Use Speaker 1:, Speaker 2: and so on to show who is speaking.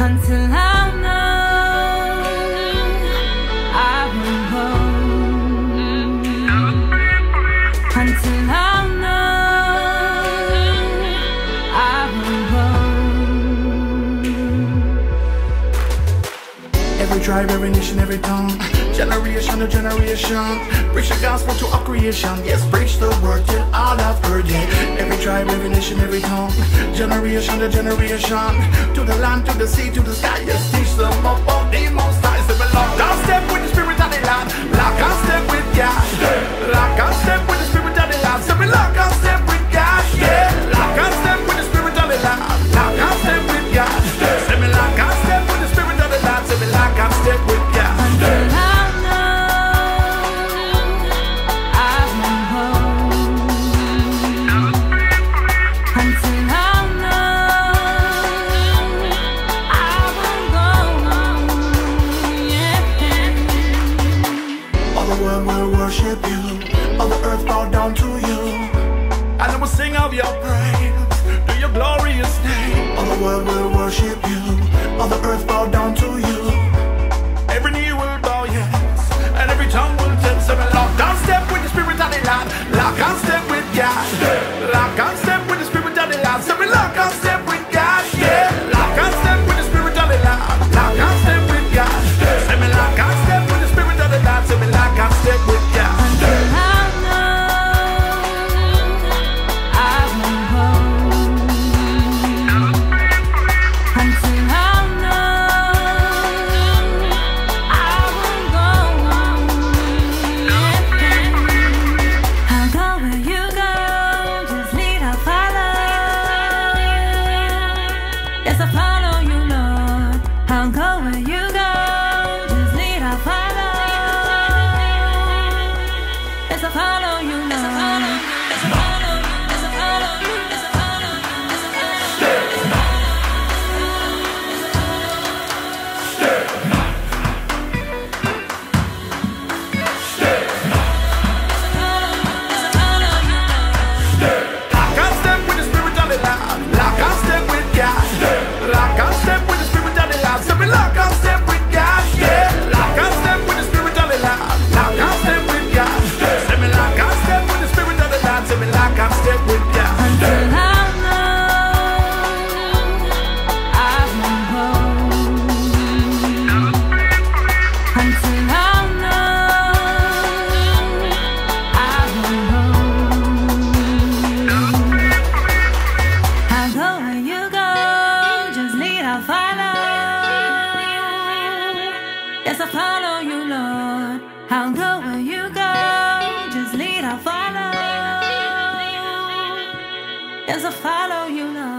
Speaker 1: until I tribe, every nation, every tongue. Generation to generation. Preach the gospel to all creation. Yes, preach the word till all have heard it. Every tribe, every nation, every tongue. Generation to generation. To the land, to the sea, to the sky. of your praise to your glorious name. All the world will worship you, all the earth bow down to you. Every knee will bow, yes, and every tongue will tell seven. Lock and step with the spirit of the land, lock and step with God, lock
Speaker 2: on as a fire. follow you, Lord. I'll go where you go. Just lead, I'll follow. Yes, I'll follow you, Lord.